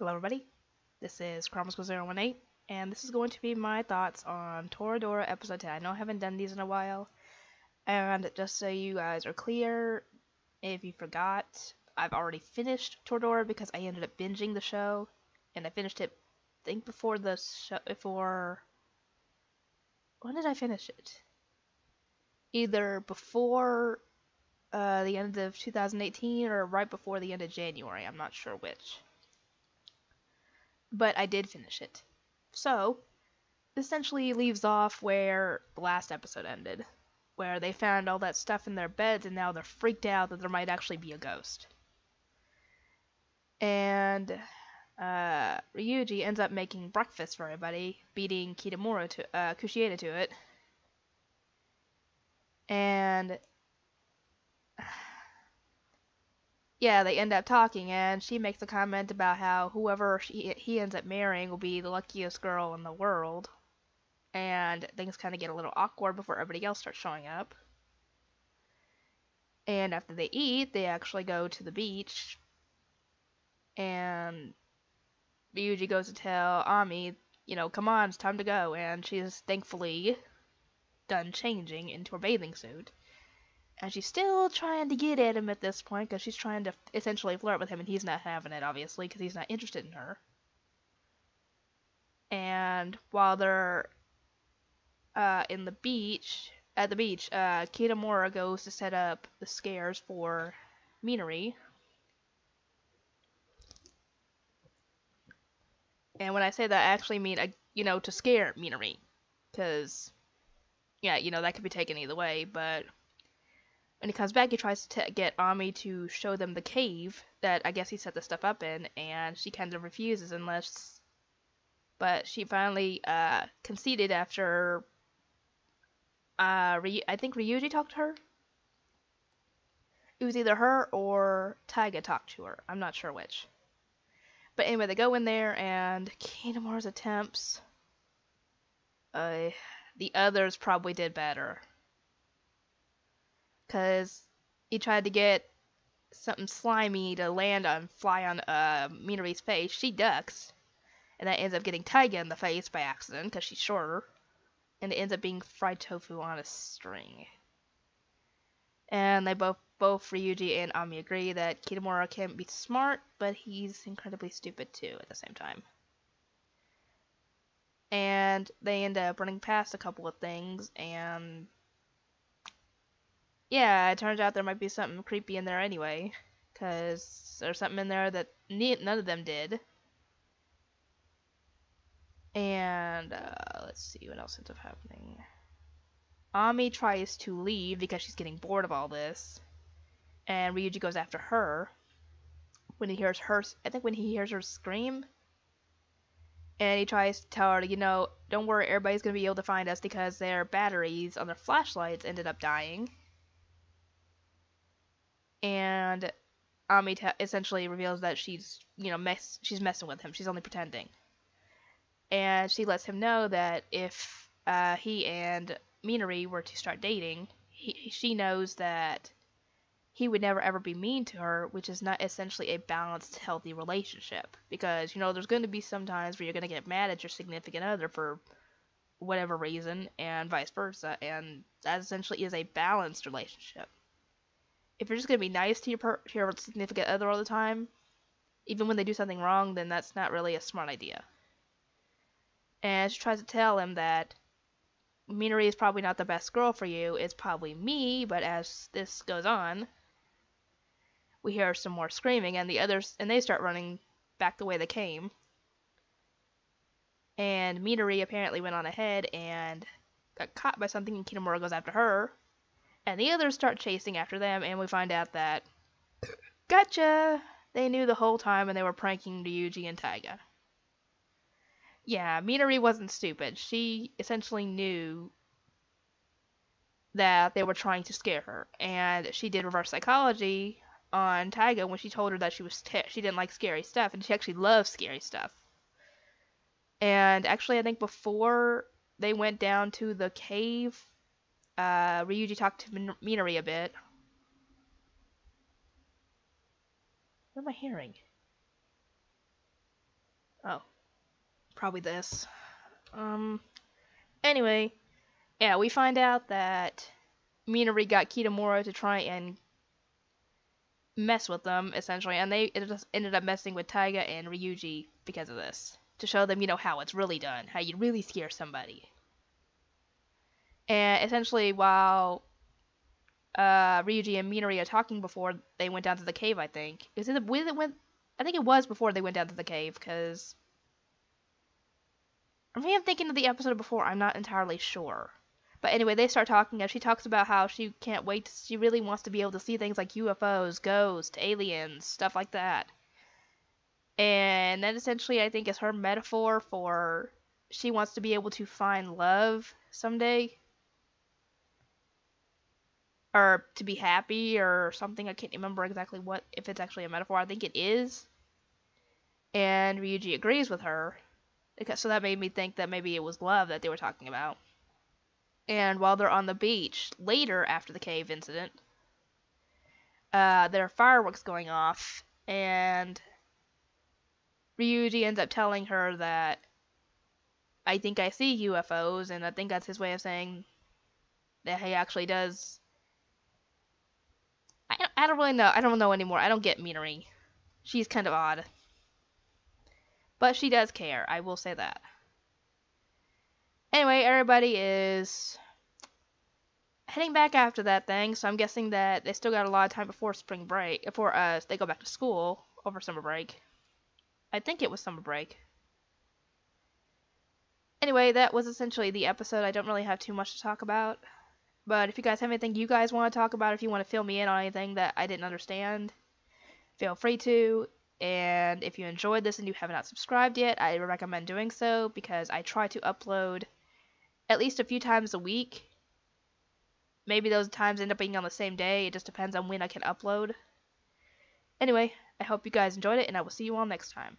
Hello everybody, this is Kuramasgurl018, and this is going to be my thoughts on Toradora Episode 10. I know I haven't done these in a while, and just so you guys are clear, if you forgot, I've already finished Toradora because I ended up binging the show, and I finished it, I think before the show, before, when did I finish it? Either before uh, the end of 2018 or right before the end of January, I'm not sure which but I did finish it. So, essentially leaves off where the last episode ended, where they found all that stuff in their beds and now they're freaked out that there might actually be a ghost. And uh, Ryuji ends up making breakfast for everybody, beating Kitamura to uh, Kushieda to it. And yeah, they end up talking, and she makes a comment about how whoever she, he ends up marrying will be the luckiest girl in the world. And things kind of get a little awkward before everybody else starts showing up. And after they eat, they actually go to the beach. And Ryuji goes to tell Ami, you know, come on, it's time to go. And she's thankfully done changing into her bathing suit and she's still trying to get at him at this point because she's trying to essentially flirt with him, and he's not having it, obviously, because he's not interested in her. And while they're uh, in the beach, at the beach, uh, Kitamura goes to set up the scares for Minori. And when I say that, I actually mean, uh, you know, to scare Minori. Because, yeah, you know, that could be taken either way, but when he comes back, he tries to get Ami to show them the cave that I guess he set the stuff up in, and she kind of refuses unless. But she finally uh, conceded after. Uh, I think Ryuji talked to her. It was either her or Taiga talked to her. I'm not sure which. But anyway, they go in there, and Kitamura's attempts. Uh, the others probably did better because he tried to get something slimy to land on, fly on uh, Minori's face. She ducks, and that ends up getting Taiga in the face by accident because she's shorter, and it ends up being fried tofu on a string. And they both, both Ryuji and Ami agree that Kitamura can be smart, but he's incredibly stupid too at the same time. And they end up running past a couple of things, and yeah, it turns out there might be something creepy in there anyway, because there's something in there that none of them did. And uh, let's see what else ends up happening. Ami tries to leave because she's getting bored of all this, and Ryuji goes after her. When he hears her, I think when he hears her scream, and he tries to tell her, you know, don't worry, everybody's gonna be able to find us because their batteries on their flashlights ended up dying and Ami essentially reveals that she's you know mess she's messing with him. She's only pretending, and she lets him know that if uh, he and Minori were to start dating, he, she knows that he would never ever be mean to her, which is not essentially a balanced, healthy relationship. Because you know there's going to be some times where you're going to get mad at your significant other for whatever reason, and vice versa, and that essentially is a balanced relationship if you're just gonna be nice to your per- to your significant other all the time, even when they do something wrong, then that's not really a smart idea. And she tries to tell him that Minori is probably not the best girl for you. It's probably me. But as this goes on, we hear some more screaming, and the others and they start running back the way they came. And Minori apparently went on ahead and got caught by something, and Kitamura goes after her and the others start chasing after them, and we find out that, gotcha! They knew the whole time and they were pranking Ryuji and Taiga. Yeah, Minori wasn't stupid. She essentially knew that they were trying to scare her, and she did reverse psychology on Taiga when she told her that she was she didn't like scary stuff, and she actually loves scary stuff. And actually, I think before they went down to the cave uh, Ryuji talked to Min- Minori a bit. What am I hearing? Oh, probably this. Um. Anyway, yeah, we find out that Minori got Kitamura to try and mess with them essentially, and they ended up messing with Taiga and Ryuji because of this to show them, you know, how it's really done, how you really scare somebody. And essentially, while uh, Ryuji and Minori are talking before they went down to the cave, I think. Is it when it went? I think it was before they went down to the cave, because. I I'm thinking of the episode before. I'm not entirely sure. But anyway, they start talking, and she talks about how she can't wait. To, she really wants to be able to see things like UFOs, ghosts, aliens, stuff like that. And that essentially, I think, is her metaphor for she wants to be able to find love someday or to be happy or something. I can't remember exactly what if it's actually a metaphor. I think it is. And Ryuji agrees with her. So that made me think that maybe it was love that they were talking about. And while they're on the beach, later after the cave incident, uh, there are fireworks going off, and Ryuji ends up telling her that I think I see UFOs, and I think that's his way of saying that he actually does I don't, I don't really know. I don't know anymore. I don't get Minori. She's kind of odd. But she does care. I will say that. Anyway, everybody is heading back after that thing, so I'm guessing that they still got a lot of time before spring break, before uh, they go back to school over summer break. I think it was summer break. Anyway, that was essentially the episode. I don't really have too much to talk about. But if you guys have anything you guys want to talk about, if you want to fill me in on anything that I didn't understand, feel free to. And if you enjoyed this and you have not subscribed yet, I recommend doing so because I try to upload at least a few times a week. Maybe those times end up being on the same day. It just depends on when I can upload. Anyway, I hope you guys enjoyed it, and I will see you all next time.